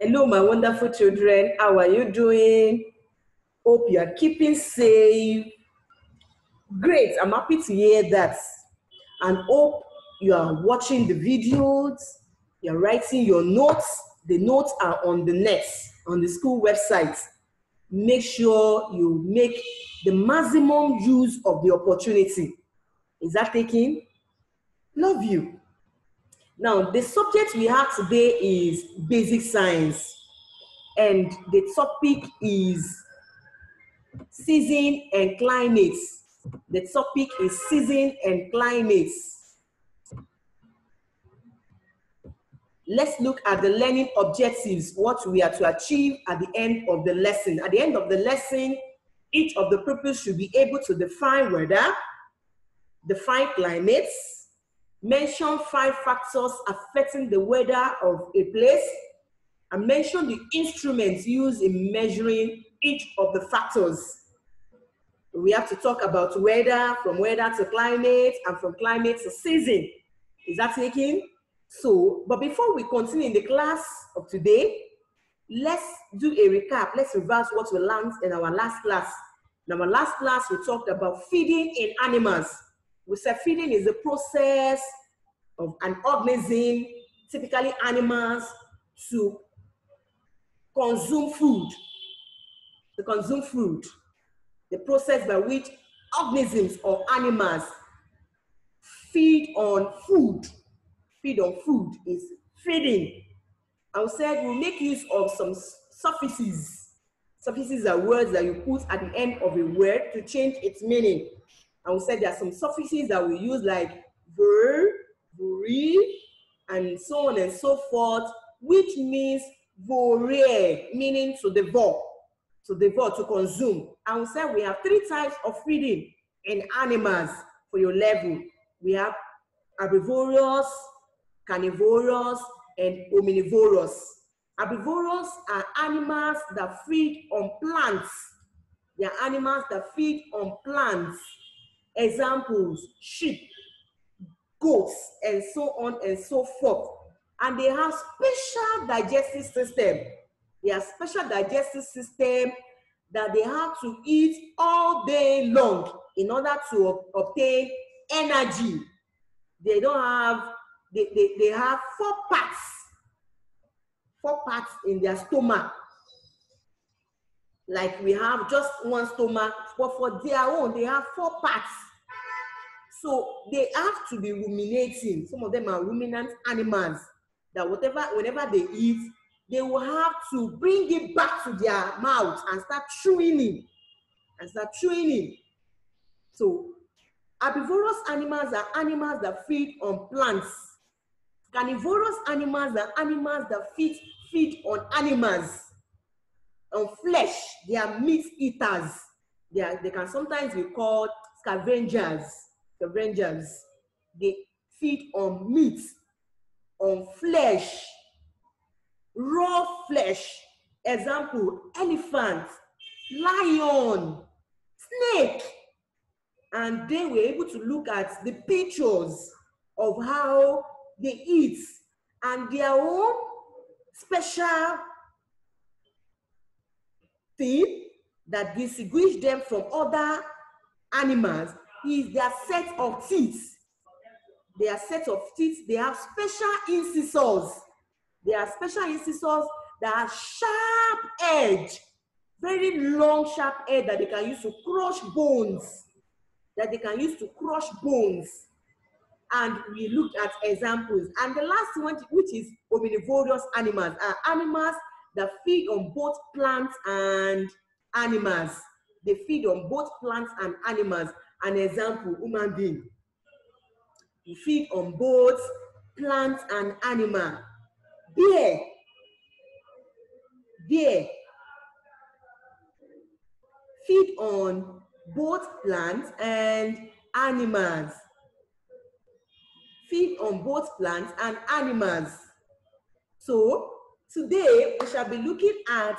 Hello, my wonderful children. How are you doing? Hope you are keeping safe. Great, I'm happy to hear that. And hope you are watching the videos, you're writing your notes. The notes are on the net, on the school website. Make sure you make the maximum use of the opportunity. Is that taking? Love you. Now, the subject we have today is basic science, and the topic is season and climate. The topic is season and climate. Let's look at the learning objectives, what we are to achieve at the end of the lesson. At the end of the lesson, each of the pupils should be able to define weather, define climates, mention five factors affecting the weather of a place, and mention the instruments used in measuring each of the factors. We have to talk about weather, from weather to climate, and from climate to season. Is that taking? So, but before we continue in the class of today, let's do a recap. Let's reverse what we learned in our last class. In our last class, we talked about feeding in animals. We said feeding is the process of an organism, typically animals, to consume food. To consume food. The process by which organisms or animals feed on food feed on food is feeding. I said we'll make use of some suffixes. Suffixes are words that you put at the end of a word to change its meaning. I will say there are some suffixes that we use like ver, vuri, and so on and so forth, which means vore, meaning to devour, to devour, to consume. I will say we have three types of feeding in animals for your level. We have herbivorous, carnivorous, and omnivorous. Herbivorous are animals that feed on plants. They are animals that feed on plants. Examples, sheep, goats, and so on and so forth. And they have special digestive system. They have special digestive system that they have to eat all day long in order to obtain energy. They don't have they, they, they have four parts, four parts in their stomach. Like we have just one stomach, but for their own, they have four parts. So they have to be ruminating. Some of them are ruminant animals that whatever, whenever they eat, they will have to bring it back to their mouth and start chewing it and start chewing it. So herbivorous animals are animals that feed on plants Carnivorous animals are animals that feed, feed on animals, on flesh. They are meat eaters. They, are, they can sometimes be called scavengers. Scavengers. They feed on meat, on flesh, raw flesh. Example, elephant, lion, snake. And then we're able to look at the pictures of how they eat and their own special thing that distinguish them from other animals is their set of teeth. Their set of teeth, they have special incisors. They have special incisors that are sharp edge, very long sharp edge that they can use to crush bones. That they can use to crush bones and we looked at examples. And the last one, which is omnivorous animals, are animals that feed on both plants and animals. They feed on both plants and animals. An example, human being. We feed on both plants and animal. Bear. Bear. Feed on both plants and animals feed on both plants and animals. So today we shall be looking at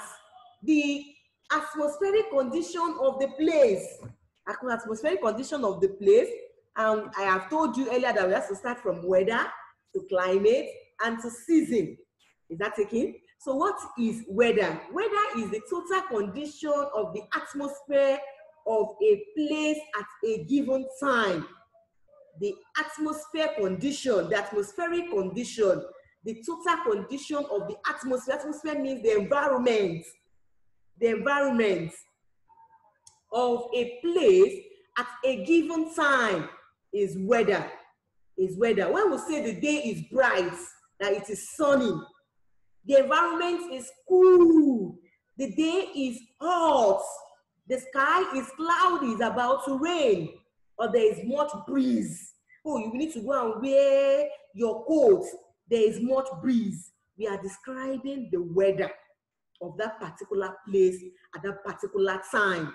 the atmospheric condition of the place. Atmospheric condition of the place. And I have told you earlier that we have to start from weather to climate and to season. Is that taken? So what is weather? Weather is the total condition of the atmosphere of a place at a given time. The atmosphere condition, the atmospheric condition, the total condition of the atmosphere. Atmosphere means the environment. The environment of a place at a given time is weather. Is weather. When we say the day is bright, that it is sunny, the environment is cool, the day is hot, the sky is cloudy, it's about to rain, or there is much breeze. Oh, you need to go and wear your coat. There is much breeze. We are describing the weather of that particular place at that particular time.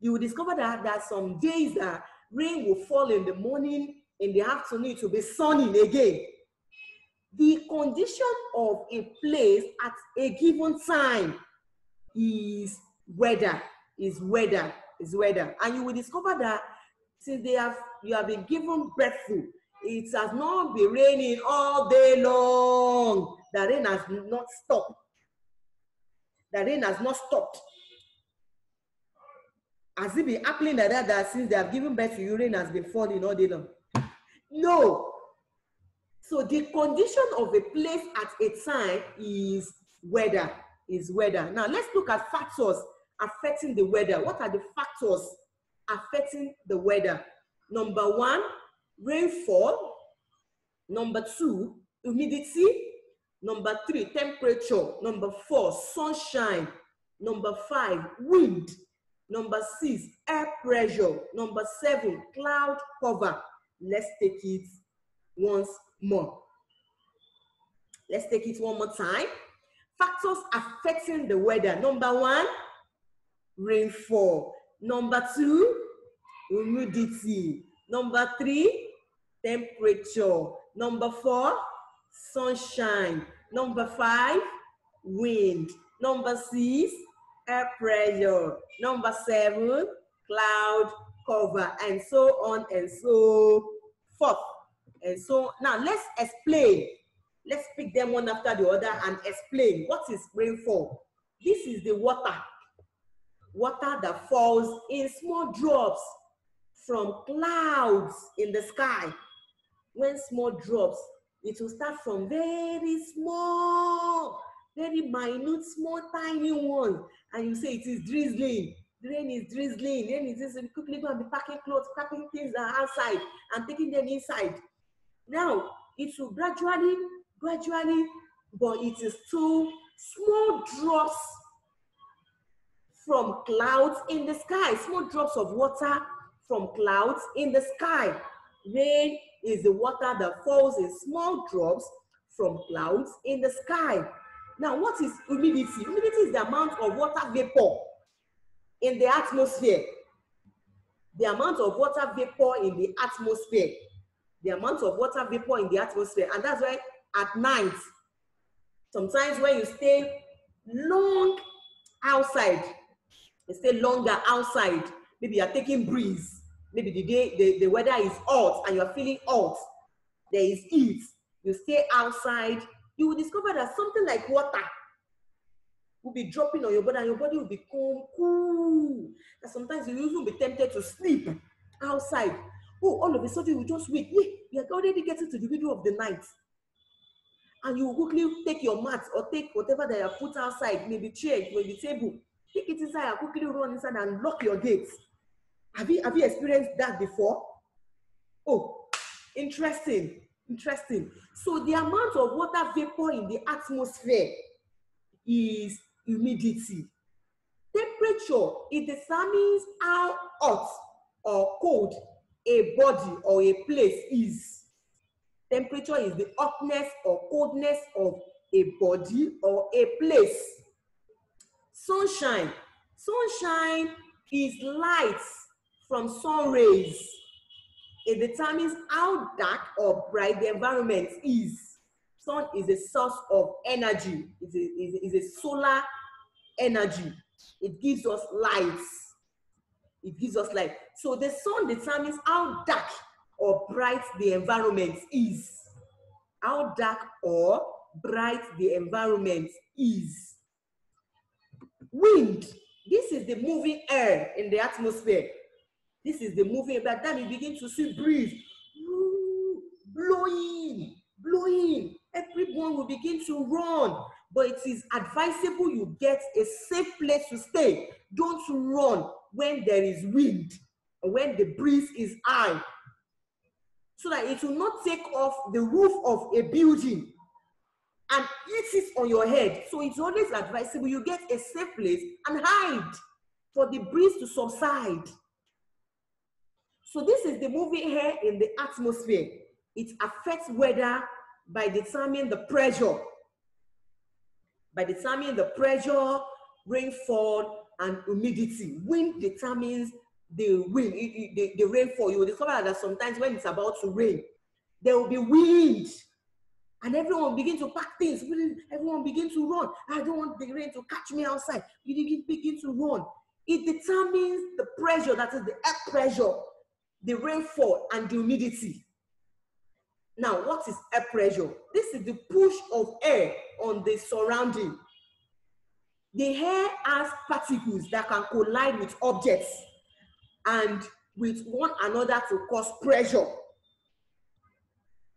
You will discover that are some days that rain will fall in the morning, in the afternoon, it will be sunny again. The condition of a place at a given time is weather, is weather, is weather. And you will discover that since they have you have been given to, it has not been raining all day long. The rain has not stopped. The rain has not stopped. Has it been happening like that, that since they have given birth to you, rain has been falling all day long? No. So the condition of a place at a time is weather, is weather. Now let's look at factors affecting the weather. What are the factors affecting the weather? Number one, rainfall. Number two, humidity. Number three, temperature. Number four, sunshine. Number five, wind. Number six, air pressure. Number seven, cloud cover. Let's take it once more. Let's take it one more time. Factors affecting the weather. Number one, rainfall. Number two, humidity. Number three, temperature. Number four, sunshine. Number five, wind. Number six, air pressure. Number seven, cloud cover, and so on and so forth. And so now let's explain. Let's pick them one after the other and explain what is rainfall. This is the water. Water that falls in small drops from clouds in the sky. When small drops, it will start from very small, very minute, small, tiny one. And you say it is drizzling. The rain is drizzling. Rain is drizzling. Quickly go and be packing clothes, packing things outside and taking them inside. Now, it will gradually, gradually, but it is still small drops from clouds in the sky, small drops of water from clouds in the sky. Rain is the water that falls in small drops from clouds in the sky. Now, what is humidity? Humidity is the amount of water vapor in the atmosphere. The amount of water vapor in the atmosphere the amount of water vapor in the atmosphere. And that's why at night, sometimes when you stay long outside, you stay longer outside, maybe you're taking breeze, maybe the day the, the weather is hot and you're feeling hot, there is heat, you stay outside, you will discover that something like water will be dropping on your body and your body will be cool. And sometimes you even be tempted to sleep outside Oh, all of a sudden you just wait. Yeah, you are already getting to the middle of the night. And you quickly take your mat or take whatever that you have put outside, maybe chair, maybe table, take it inside and quickly run inside and lock your gates. Have you have you experienced that before? Oh, interesting. Interesting. So the amount of water vapor in the atmosphere is humidity. Temperature, it determines how hot or cold a body or a place is. Temperature is the hotness or coldness of a body or a place. Sunshine. Sunshine is light from sun rays. It determines how dark or bright the environment is. Sun is a source of energy. It's a, it's a solar energy. It gives us light it gives us light. So the sun determines how dark or bright the environment is. How dark or bright the environment is. Wind, this is the moving air in the atmosphere. This is the moving, by the time you begin to see breeze, blowing, blowing, everyone will begin to run. But it is advisable you get a safe place to stay. Don't run when there is wind or when the breeze is high. So that it will not take off the roof of a building and hit it on your head. So it's always advisable you get a safe place and hide for the breeze to subside. So this is the moving air in the atmosphere. It affects weather by determining the pressure. By determining the pressure, rainfall, and humidity. Wind determines the wind, it, the, the rainfall. You will discover that sometimes when it's about to rain, there will be wind. And everyone begin to pack things. Everyone begin to run. I don't want the rain to catch me outside. You begin to run. It determines the pressure, that is the air pressure, the rainfall, and the humidity. Now, what is air pressure? This is the push of air on the surrounding. The air has particles that can collide with objects and with one another to cause pressure.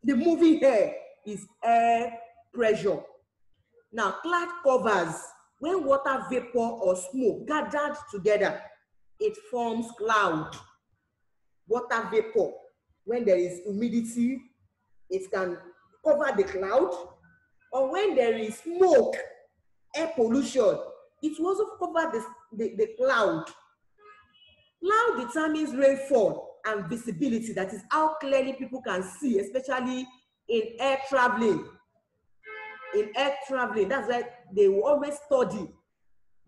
The moving air is air pressure. Now, cloud covers, when water vapor or smoke gathered together, it forms cloud. Water vapor, when there is humidity it can cover the cloud. Or when there is smoke, air pollution, it will also cover the, the, the cloud. Cloud determines rainfall and visibility. That is how clearly people can see, especially in air traveling. In air traveling, that's why they will always study.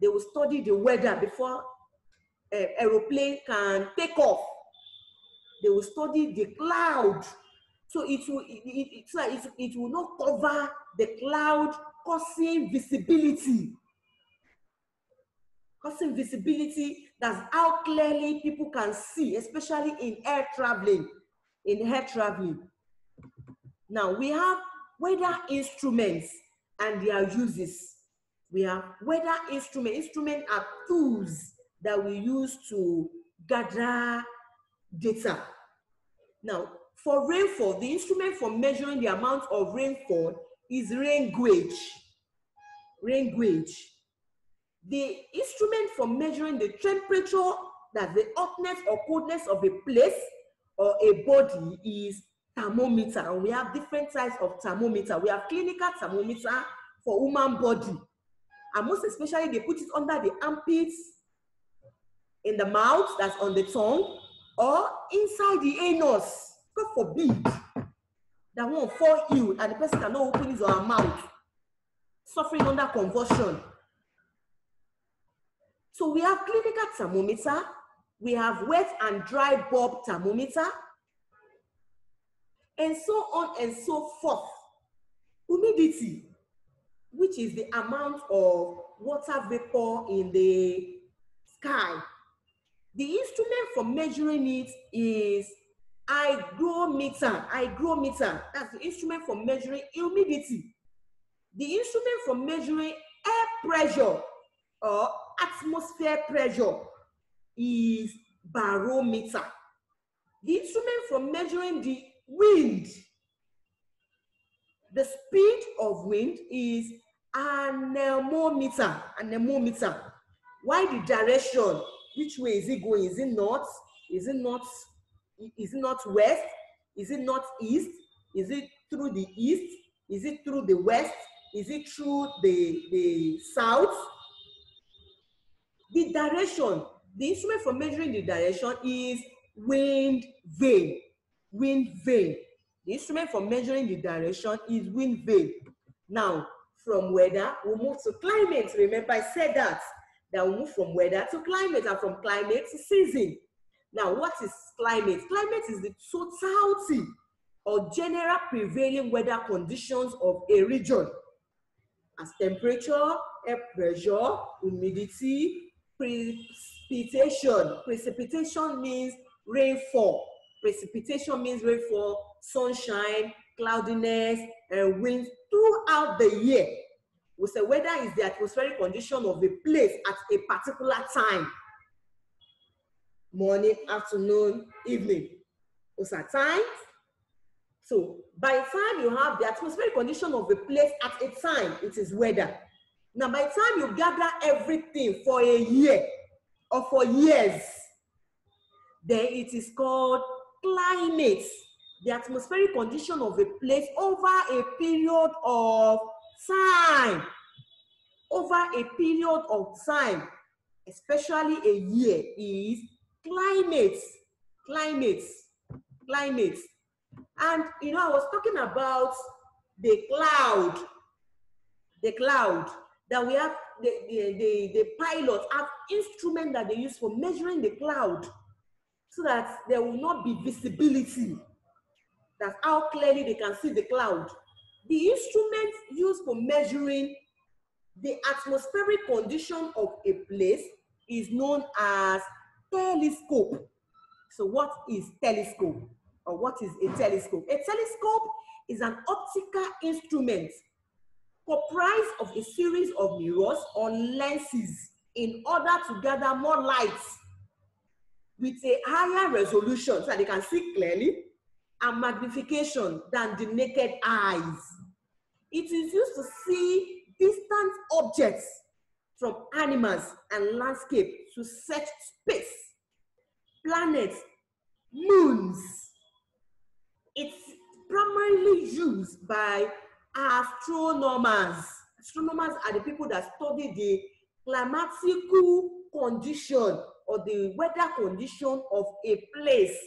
They will study the weather before uh, aeroplane can take off. They will study the cloud so it will, it, it, it, it will not cover the cloud, causing visibility. Causing visibility, that's how clearly people can see, especially in air traveling. In air traveling. Now we have weather instruments and their uses. We have weather instrument. Instruments are tools that we use to gather data. Now, for rainfall, the instrument for measuring the amount of rainfall is rain gauge. Rain gauge. The instrument for measuring the temperature, that the hotness or coldness of a place or a body is thermometer. And we have different types of thermometer. We have clinical thermometer for human body. And most especially, they put it under the armpits, in the mouth, that's on the tongue, or inside the anus God forbid that one fall ill and the person cannot open his or her mouth, suffering under convulsion. So we have clinical thermometer, we have wet and dry bulb thermometer, and so on and so forth. Humidity, which is the amount of water vapor in the sky. The instrument for measuring it is hygrometer, hygrometer, that's the instrument for measuring humidity. The instrument for measuring air pressure or atmosphere pressure is barometer. The instrument for measuring the wind, the speed of wind is anemometer, anemometer. Why the direction? Which way is it going? Is it north? Is it north is it not west? Is it not east? Is it through the east? Is it through the west? Is it through the, the south? The direction, the instrument for measuring the direction is wind vane. Wind vane. The instrument for measuring the direction is wind vane. Now, from weather, we'll move to climate. Remember, I said that. That we'll move from weather to climate and from climate to season. Now, what is climate? Climate is the totality or general prevailing weather conditions of a region as temperature, air pressure, humidity, precipitation. Precipitation means rainfall. Precipitation means rainfall, sunshine, cloudiness, and winds throughout the year. We say weather is the atmospheric condition of a place at a particular time. Morning, afternoon, evening. Those are times. So by time you have the atmospheric condition of a place at a time, it is weather. Now, by time you gather everything for a year or for years, then it is called climate. The atmospheric condition of a place over a period of time. Over a period of time, especially a year, is climate. Climate. Climate. And you know, I was talking about the cloud. The cloud that we have the, the, the, the pilots have instrument that they use for measuring the cloud so that there will not be visibility. That's how clearly they can see the cloud. The instrument used for measuring the atmospheric condition of a place is known as telescope. So what is telescope? Or what is a telescope? A telescope is an optical instrument comprised of a series of mirrors or lenses in order to gather more light with a higher resolution so that they can see clearly and magnification than the naked eyes. It is used to see distant objects from animals and landscape to search space, planets, moons. It's primarily used by astronomers. Astronomers are the people that study the climatical condition or the weather condition of a place.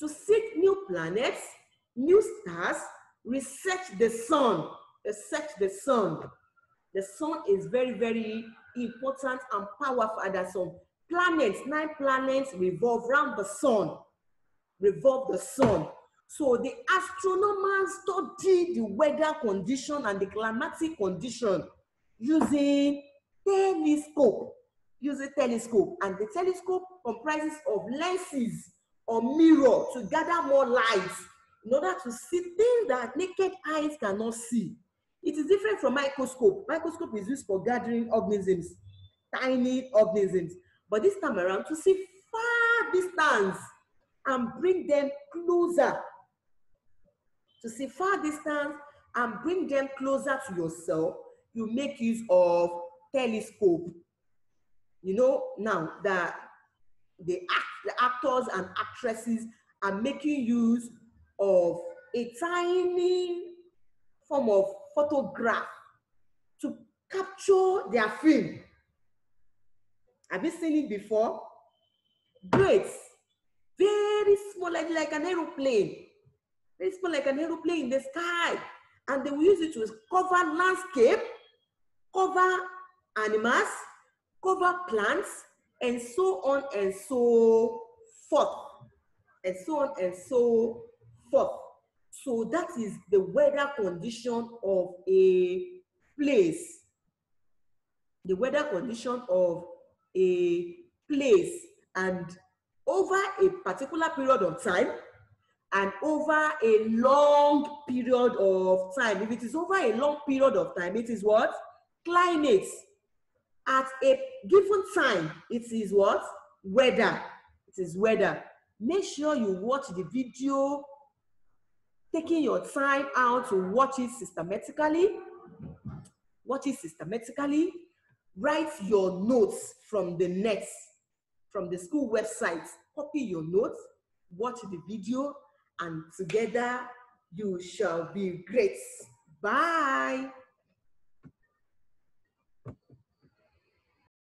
To seek new planets, new stars, research the sun. Research the sun. The sun is very, very important and powerful. There's some planets, nine planets revolve around the sun. Revolve the sun. So the astronomers study the weather condition and the climatic condition using telescope. Using telescope. And the telescope comprises of lenses or mirror to gather more light in order to see things that naked eyes cannot see. It is different from microscope. Microscope is used for gathering organisms, tiny organisms. But this time around, to see far distance and bring them closer to see far distance and bring them closer to yourself, you make use of telescope. You know, now that the, act, the actors and actresses are making use of a tiny form of photograph to capture their film. Have you seen it before? Great. Very small, like, like an aeroplane. They smell like an aeroplane in the sky. And they will use it to cover landscape, cover animals, cover plants, and so on and so forth. And so on and so So that is the weather condition of a place. The weather condition of a place. And over a particular period of time, and over a long period of time. If it is over a long period of time, it is what? Climate. At a given time, it is what? Weather. It is weather. Make sure you watch the video, taking your time out to watch it systematically. Watch it systematically. Write your notes from the net, from the school website. Copy your notes, watch the video, and together you shall be great. Bye.